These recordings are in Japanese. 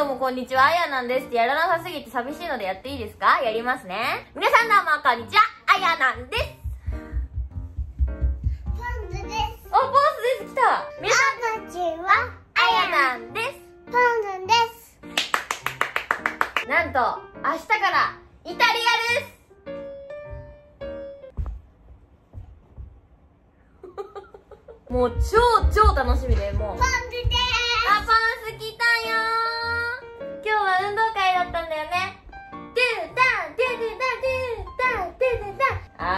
どうもこんにちは、あやなんですやらなさすぎて寂しいのでやっていいですか？やりますね。皆さんどうもこんにちは、あやなんです。ポンズです。お、ポーズです、来た。皆さん、こんにちは。あやなんです。ポンズです。なんと、明日から、イタリアです もう超超楽しみで、もう。ポンズです。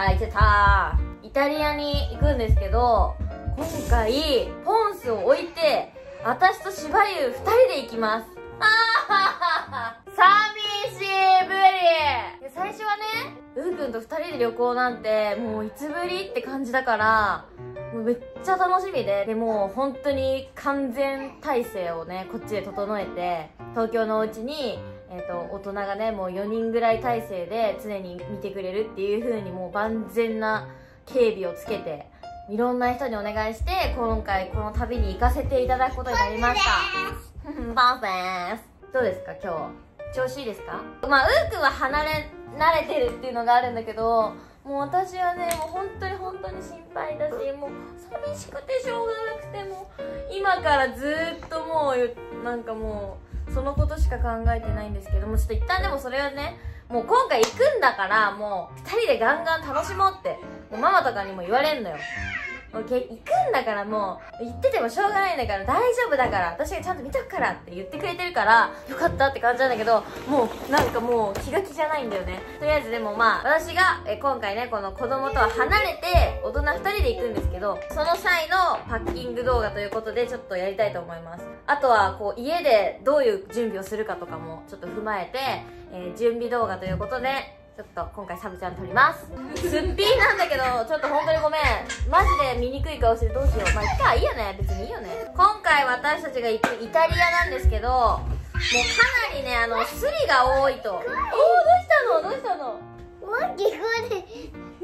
タン。あー、行ってたー。イタリアに行くんですけど、今回、ポンスを置いて、私とシバユ二人で行きます。あーははは寂しいぶり最初はね、うーくんと二人で旅行なんて、もういつぶりって感じだから、もうめっちゃ楽しみで、でもう本当に完全体制をね、こっちで整えて、東京のお家に、えっ、と、大人がね、もう4人ぐらい体制で常に見てくれるっていう風にもう万全な警備をつけて、いろんな人にお願いして、今回この旅に行かせていただくことになりました。バンセンスどうですか今日。調子いいですか？まあ、うーくんは離れ、慣れてるっていうのがあるんだけど、もう私はね、もう本当に本当に心配だし、もう寂しくてしょうがなくて、もう今からずーっともう、なんかもう、そのことしか考えてないんですけども、ちょっと一旦でもそれはね、もう今回行くんだから、もう二人でガンガン楽しもうって、もうママとかにも言われんのよ。もうけ行くんだからもう、行っててもしょうがないんだから大丈夫だから、私がちゃんと見とくからって言ってくれてるから、よかったって感じなんだけど、もうなんかもう気が気じゃないんだよね。とりあえずでもまあ、私がえ今回ね、この子供とは離れて、大人二人で行くんですけど、その際のパッキング動画ということでちょっとやりたいと思います。あとはこう家でどういう準備をするかとかもちょっと踏まえて、えー準備動画ということで、ちょっと今回サブちゃん撮ります。すっぴーなんだけど、ちょっと本当にごめん。マジで醜い顔してどうしよう。まあ、いっか、いいよね。別にいいよね。今回私たちが行くイタリアなんですけど、もうかなりね、あの、スリが多いと。おー、どうしたの？どうしたの？もう聞こ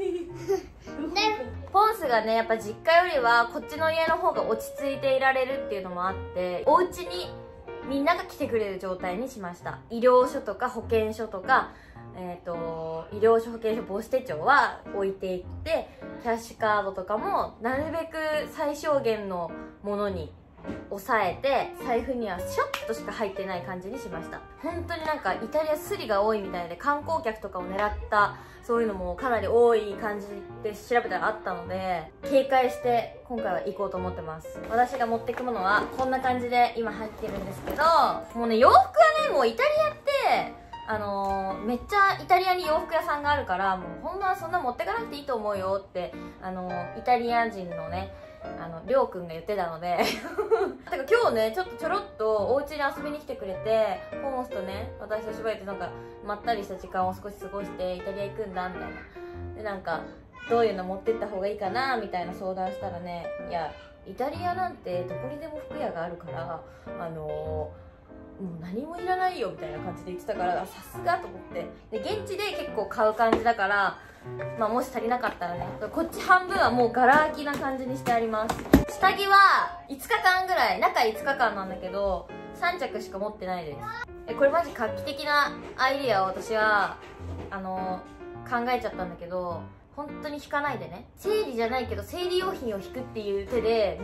え ポンスがね、やっぱ実家よりはこっちの家の方が落ち着いていられるっていうのもあって、お家にみんなが来てくれる状態にしました。医療所とか保健所とか、えっ、と、医療所保健所防止手帳は置いていって、キャッシュカードとかもなるべく最小限のものに抑えて財布にはちょっとしか入ってない感じにしました。本当になんかイタリアスリが多いみたいで観光客とかを狙ったそういうのもかなり多い感じで調べたらあったので警戒して今回は行こうと思ってます。私が持ってくものはこんな感じで今入ってるんですけどもうね洋服はねもうイタリアってあのーめっちゃイタリアに洋服屋さんがあるからもうほんまはそんな持ってかなくていいと思うよってあのーイタリア人のねあの、りょうくんが言ってたので てか今日ね、ちょっとちょろっとお家に遊びに来てくれて、ポモスとね、私としばいてなんか、まったりした時間を少し過ごして、イタリア行くんだ、みたいな。で、なんか、どういうの持ってった方がいいかな、みたいな相談したらね、いや、イタリアなんてどこにでも服屋があるから、あのーもう何もいらないよみたいな感じで言ってたからさすがと思ってで現地で結構買う感じだからまあもし足りなかったらねこっち半分はもうガラ空きな感じにしてあります下着は5日間ぐらい中5日間なんだけど3着しか持ってないですえこれマジ画期的なアイディアを私はあの考えちゃったんだけど本当に引かないでね生理じゃないけど生理用品を引くっていう手で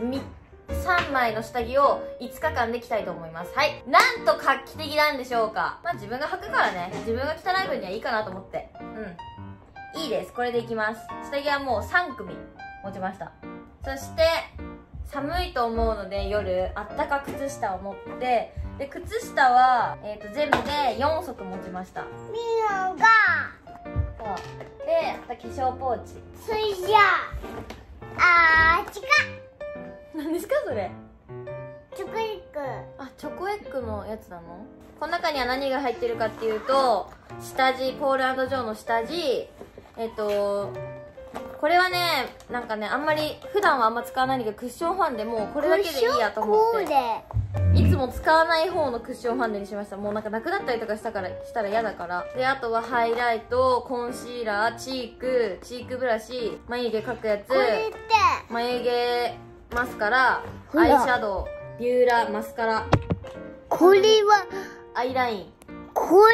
3枚の下着を5日間で着たいと思います。はい。なんと画期的なんでしょうか。まあ自分が履くからね、自分が汚い分にはいいかなと思って。うん。いいです。これでいきます。下着はもう3組持ちました。そして、寒いと思うので夜、あったか靴下を持って、で、靴下は、えっ、と、全部で4足持ちました。ミオがそう。で、あと化粧ポーチ。それじゃああーちか何ですかそれ？チョコレートあチョコエッグのやつなの？この中には何が入ってるかっていうと下地ポールジョーの下地えっとこれはねなんかねあんまり普段はあんま使わないんだけどクッションファンデもうこれだけでいいやと思って。いつも使わない方のクッションファンデにしました。もうなんかなくなったりとかしたからしたら嫌だから。であとはハイライトコンシーラーチークチークブラシ眉毛描くやつ眉毛マスカラアイシャドウビューラーマスカラ。これは。アイライン。これ、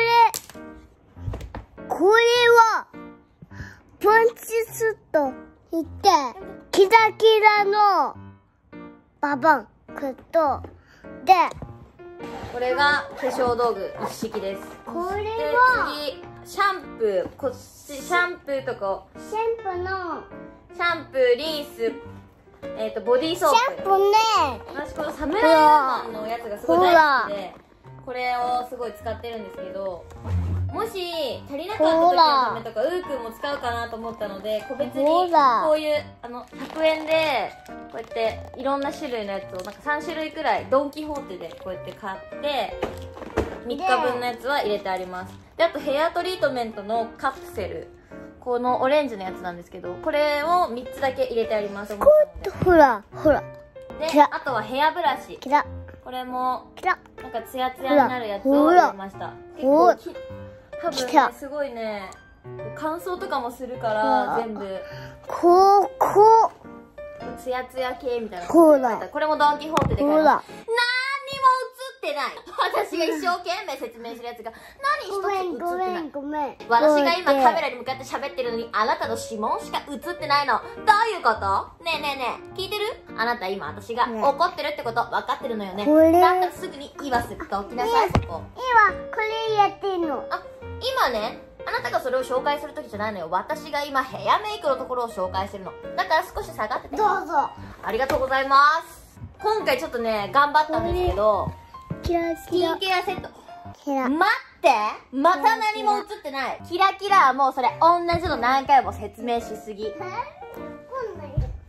これは、パンチスと言って、キラキラのババンクと、で、これが化粧道具一式です。これでは、次シャンプーこっちシャンプーとこ。シャンプーの、シャンプーリンス。えっ、とボディーソープ。シャンプーね、私このサムライマンのやつがすごい大好きでこれをすごい使ってるんですけどもし足りなかった時のためとかウーくんも使うかなと思ったので個別にこういうあの100円でこうやっていろんな種類のやつをなんか3種類くらいドン・キホーテでこうやって買って3日分のやつは入れてあります。であとヘアトリートメントのカプセル。このオレンジのやつなんですけどこれを3つだけ入れてあります。ほら、ほら、であとはヘアブラシ。これもなんかツヤツヤになるやつを入れました。結構き多分ねすごいね乾燥とかもするかほらら全部。ここ、ツヤツヤ系みたいな。ほらこれもドン・キホーテで買いほらました何にも映ってない。私が一生懸命説明するやつが何一つ映ってない。ごめん、ごめん。私が今カメラ、ラに向かって喋ってるのにあなたの指紋しか映ってないの。どういうこと？ねえねえねえ聞いてる？あなた今私がね怒ってるってこと分かってるのよね。だったらすぐに今す。ぐときなさいそこ。今、これやってんの。あ今ねあなたがそれを紹介する時じゃないのよ。私が今ヘアメイクのところを紹介してるの。だから少し下がっててどうぞ。ありがとうございます。今回ちょっとね頑張ったんですけどキラスキンケアセット。キラ。待って。また何も映ってない。キラキラはもうそれ同じの何回も説明しすぎ。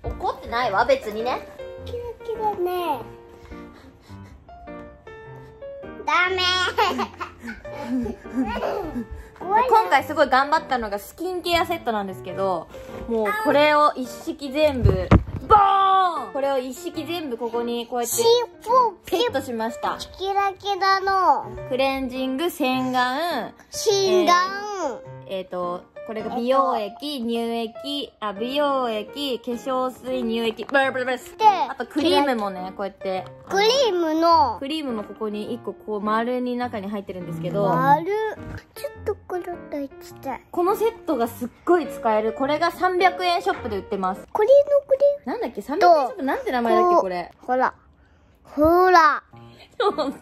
怒ってないわ別にね。キラキラね。ダメ。今回すごい頑張ったのがスキンケアセットなんですけどもうこれを一式全部ボーン！これを一式全部ここにこうやってシセットしました。キラキラの。クレンジング洗顔診断。えっ、とこれが美容液乳液あ美容液化粧水乳液ブルブルブルスで、あとクリームもねこうやってクリームのクリームもここに1個こう丸に中に入ってるんですけど丸。ちょっとこれと言ってた。このセットがすっごい使えるこれが300円ショップで売ってますこれのクリーム。なんだっけ？300円ショップなんて名前だっけこれ？ほら。ほら。ほんと。なんで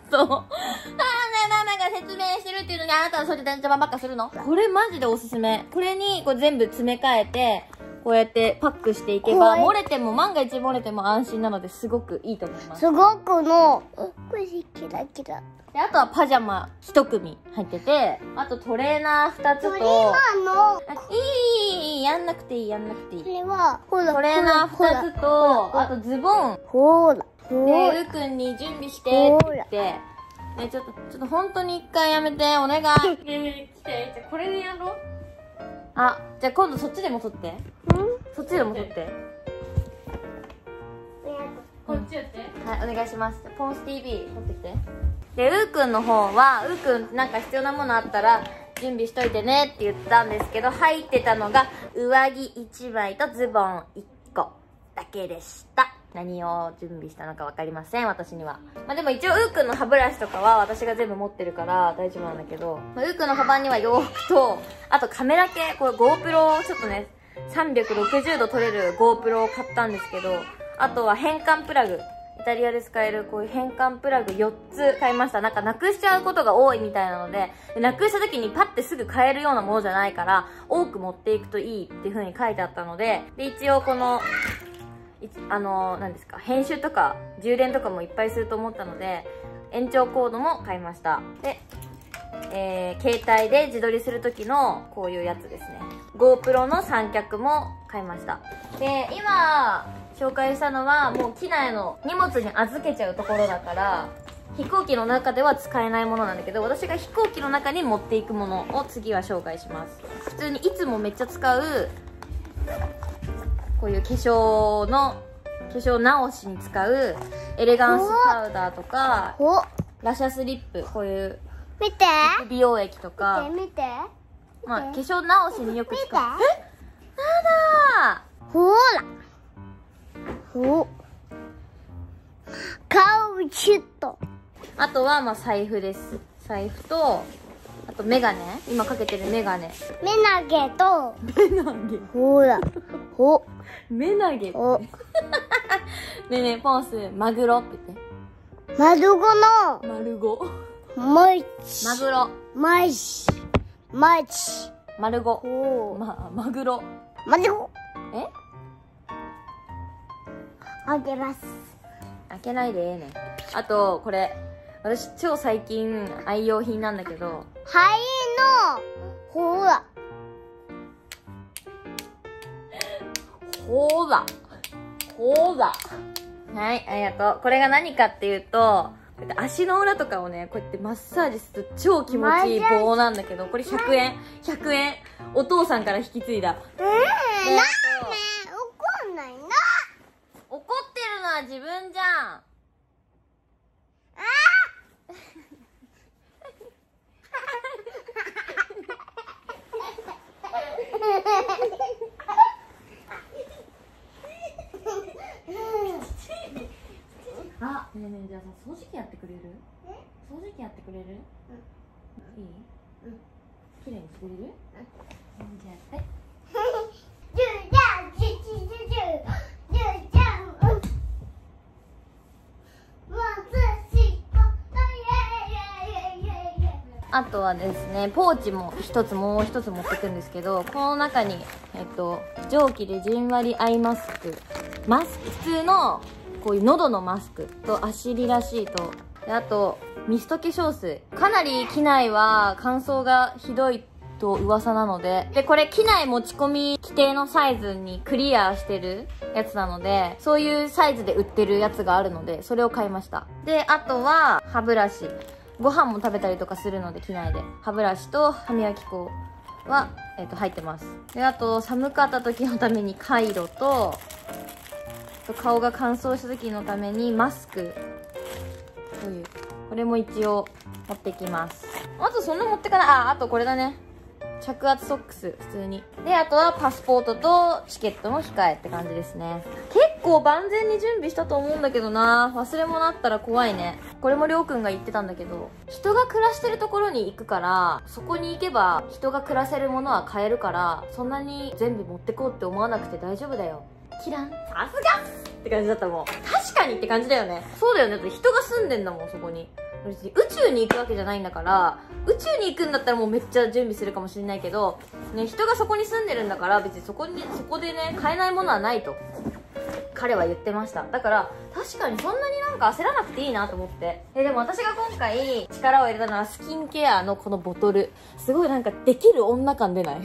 ママが説明してるっていうのにあなたはそれで邪魔ばっかするの？これマジでおすすめ。これにこう全部詰め替えて、こうやってパックしていけば、こ漏れても、万が一漏れても安心なのですごくいいと思います。すごくの、これキラキラ。で、あとはパジャマ1組入ってて、あとトレーナー2つと、トレーナーの、あいいいいやんなくていい、やんなくていいこ。れは、ほら。トレーナー2つと、あとズボン。ほら。ほで、ら。うーくんに準備してって言って、ね、ちょっと、ちょっと本当に一回やめて、お願い。来て、じゃあこれでやろう。あ、じゃあ今度そっちでも撮って。そっちでも撮って。こっちやって。はい、お願いします。ポンス TV 撮ってきて。で、うーくんの方は、うーくんなんか必要なものあったら、準備しといてねって言ったんですけど、入ってたのが、上着1枚とズボン1個だけでした。何を準備したのか分かりません、私には。まあでも一応、うーくんの歯ブラシとかは私が全部持ってるから大丈夫なんだけど、まあ、うーくんのカバンには洋服と、あとカメラ系、これ GoPro をちょっとね、360度撮れる GoPro を買ったんですけど、あとは変換プラグ。イタリアで使えるこういう変換プラグ4つ買いました。なんかなくしちゃうことが多いみたいなので、なくした時にパッてすぐ買えるようなものじゃないから、多く持っていくといいっていう風に書いてあったので、で、一応この、あの、何ですか、編集とか充電とかもいっぱいすると思ったので、延長コードも買いました。で、えー、携帯で自撮りする時のこういうやつですね。GoPro の三脚も買いました。で今紹介したのはもう機内の荷物に預けちゃうところだから飛行機の中では使えないものなんだけど私が飛行機の中に持っていくものを次は紹介します。普通にいつもめっちゃ使うこういう化粧の化粧直しに使うエレガンスパウダーとかほ、ラシャスリップこういう見て。美容液と見かて、見て。まあ、化粧直しによく使う。えなほら。ほ。カウチット。あとは、まあ、財布です。財布とあとメガネ？今かけてるメガネ。目投げと、メナゲ。ほら、ほ、メナゲ。ねねえポンスマグロって言って。丸ごの、丸ゴ。もいち、マグロ。まいち、まいち、丸ゴほまマグロ。う、まるご、え？あげます。開けないでええねん。あとこれ私超最近愛用品なんだけど。はいの、ほら、ほーだほーだはいありがとう。これが何かっていうと足の裏とかをねこうやってマッサージすると超気持ちいい棒なんだけどこれ100円。100円。お父さんから引き継いだ。えー、でなあとね怒んないな。怒ってるのは自分じゃんあねえねえじゃあさ掃除機やってくれる掃除機やってくれる？いい？うん。綺麗にしてくれる？うん。じゃあやって。じゅうじゃん、じゅじゅじゅじゅ、じゅじゃん、うん。もつしこ、イェイイェイイェイイェイイェイ。あとはですねポーチも一つもう一つ持ってくんですけどこの中にえっと蒸気でじんわりアイマスクマスク普通のこういう喉のマスクとアシリラシートであとミスト化粧水。かなり機内は乾燥がひどいと噂なので。でこれ機内持ち込み規定のサイズにクリアしてるやつなのでそういうサイズで売ってるやつがあるのでそれを買いました。であとは歯ブラシ。ご飯も食べたりとかするので機内で。歯ブラシと歯磨き粉は、えっと入ってます。であと寒かった時のためにカイロとと顔が乾燥した時のためにマスクこういう。これも一応持ってきます。あとそんな持ってかない。ああとこれだね。着圧ソックス普通に。であとはパスポートとチケットの控えって感じですね。結構万全に準備したと思うんだけどな。忘れ物あったら怖いね。これもりょうくんが言ってたんだけど。人が暮らしてるところに行くからそこに行けば人が暮らせるものは買えるからそんなに全部持ってこうって思わなくて大丈夫だよ。キランさすが。って感じだったもん。確かにって感じだよね。そうだよね。だって人が住んでんだもんそこに。別に宇宙に行くわけじゃないんだから宇宙に行くんだったらもうめっちゃ準備するかもしれないけど、ね、人がそこに住んでるんだから別にそこにそこでね買えないものはないと。彼は言ってました。だから確かにそんなになんか焦らなくていいなと思って。えでも私が今回力を入れたのはスキンケアのこのボトル。すごいなんかできる女感出ない？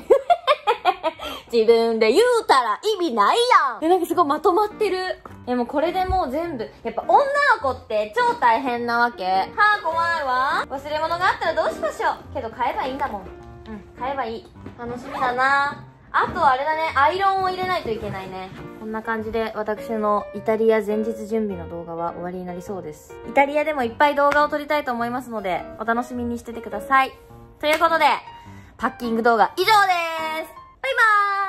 自分で言うたら意味ないやんで、なんかすごいまとまってる。でもこれでもう全部、やっぱ女の子って超大変なわけ。はあ、怖いわ。忘れ物があったらどうしましょう。けど買えばいいんだもん。うん、買えばいい。楽しみだな。あとはあれだね、アイロンを入れないといけないね。こんな感じで私のイタリア前日準備の動画は終わりになりそうです。イタリアでもいっぱい動画を撮りたいと思いますので、お楽しみにしててください。ということで、パッキング動画以上ですバイバーイ。